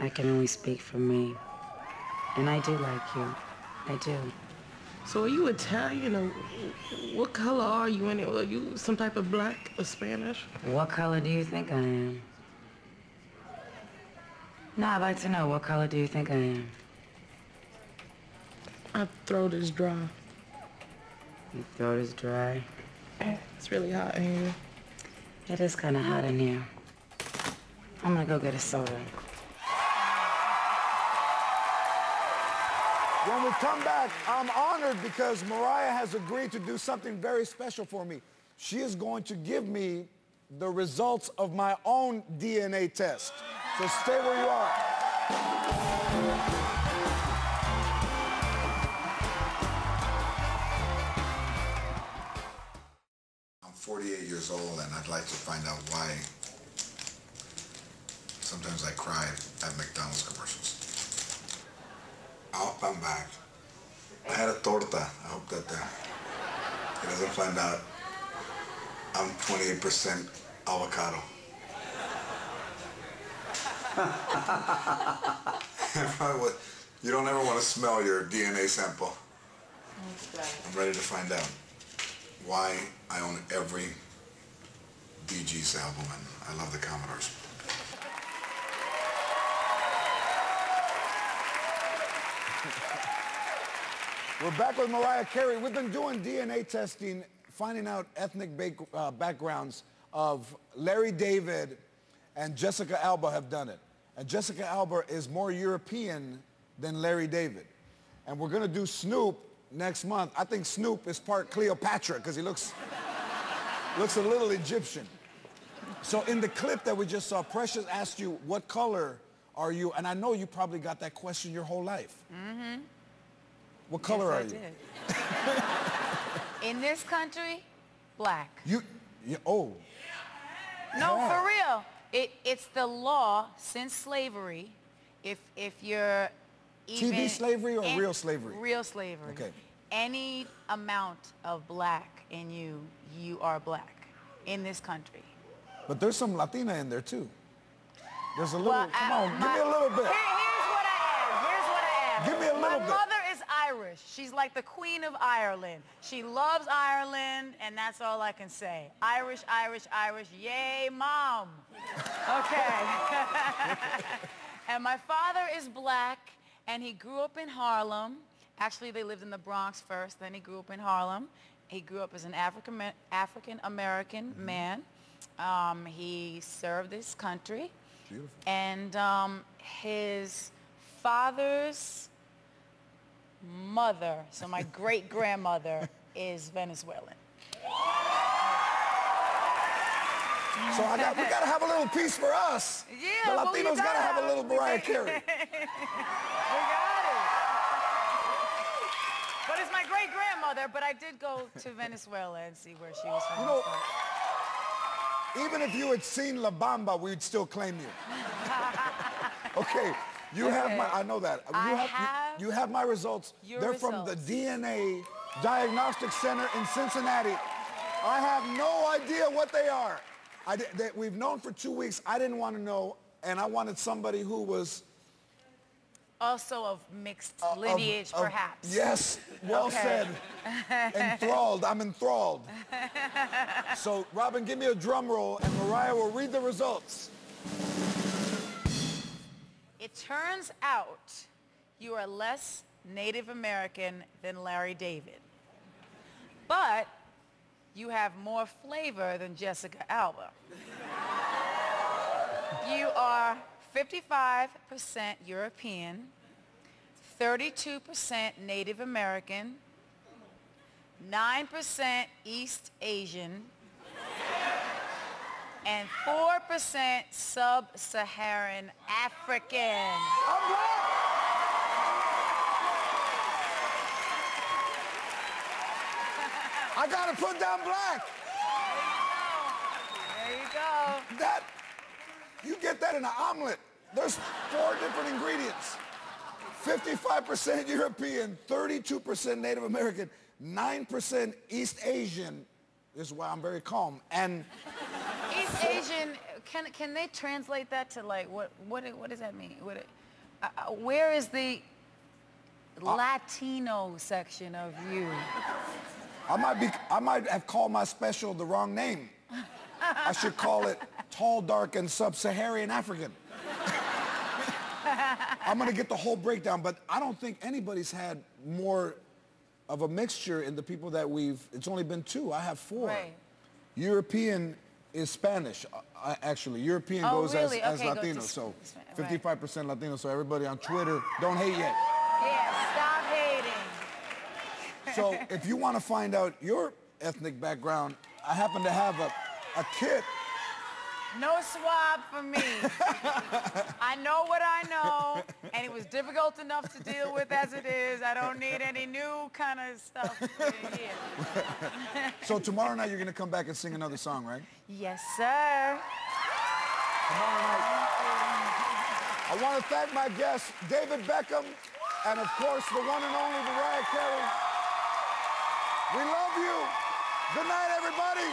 I can only speak for me. And I do like you. I do. So are you Italian or what color are you anyway? Are you some type of black or Spanish? What color do you think I am? No, I'd like to know, what color do you think I am? My throat is dry. Your throat is dry. It's really hot in here. It is kind of hot in here. I'm gonna go get a soda. When we come back, I'm honored because Mariah has agreed to do something very special for me. She is going to give me the results of my own DNA test. So stay where you are. I'm 48 years old and I'd like to find out why sometimes I cry at McDonald's commercials. I hope back. I had a torta. I hope that uh, he doesn't find out I'm 28% avocado. You don't ever want to smell your DNA sample. I'm ready to find out why I own every Gees album and I love the Commodores. We're back with Mariah Carey. We've been doing DNA testing, finding out ethnic uh, backgrounds of Larry David and Jessica Alba have done it. And Jessica Alba is more European than Larry David. And we're going to do Snoop next month. I think Snoop is part Cleopatra because he looks, looks a little Egyptian. So in the clip that we just saw, Precious asked you, what color are you? And I know you probably got that question your whole life. Mm-hmm. What color are yes, you? Did. In this country, black. You, you oh. No, Yeah. for real. It, it's the law since slavery. If if you're even TV slavery or real slavery? Real slavery. Okay. Any amount of black in you, you are black in this country. But there's some Latina in there too. There's a little, Well, come I- on, give me a little bit. Here- here's what I am. Here's what I am. Give me a My little bit. mother Irish. She's like the queen of Ireland. She loves Ireland, and that's all I can say. Irish, Irish, Irish. Yay, mom. Okay. and my father is black, and he grew up in Harlem. Actually, they lived in the Bronx first, then he grew up in Harlem. He grew up as an African African American Mm-hmm. man. Um, he served this country. Beautiful. And um, his father's mother, so my great grandmother, is Venezuelan. So I got, we gotta have a little piece for us. Yeah, the Latinos gotta gotta have a little it. Mariah Carey. We got it. But it's my great grandmother, but I did go to Venezuela and see where she was from. You know. Even if you had seen La Bamba, we'd still claim you. okay, you have my, I know that. You I you- have you, have my results. your They're from the. DNA Diagnostic Center in Cincinnati. I have no idea what they are. I, they, we've known for two weeks. I didn't want to know, and I wanted somebody who was Also of mixed uh, of- lineage, of- perhaps. Yes, well Okay. said. enthralled. I'm enthralled. so, Robin, give me a drum roll, and Mariah will read the results. It turns out you are less Native American than Larry David. But you have more flavor than Jessica Alba. You are 55% European, 32% Native American, 9% East Asian, and 4% sub-Saharan African. I'm black. I gotta put down black. There you go. That, you get that in an omelet. There's four different ingredients. 55% European, 32% Native American, 9% East Asian. This is why I'm very calm. And East Asian, can can they translate that to like what what what does that mean? What uh, uh, where is the Latino section of you? I might be. I might have called my special the wrong name. I should call it tall, dark, and sub-Saharan African. I'm gonna get the whole breakdown, but I don't think anybody's had more of a mixture in the people that we've. It's only been two. I have four. Right. European is Spanish, uh, actually. European Oh, goes really? as, as Okay, Latino, Sp- so 55% Latino. So everybody on Twitter, don't hate yet. Yeah, stop hating. So if you want to find out your ethnic background, I happen to have a, a kit. No swab for me. I know what I know, and it was difficult enough to deal with as it is. I don't need any new kind of stuff here. So tomorrow night you're going to come back and sing another song, right? Yes, sir. Tomorrow night. I want to thank my guests, David Beckham, and of course the one and only Mariah Carey. We love you. Good night, everybody.